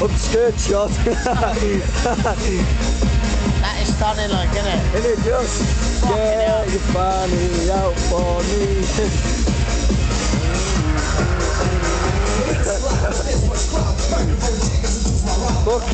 Upskirt shot. That is stunning, like, isn't it? And it just get your funny out for me. Fucking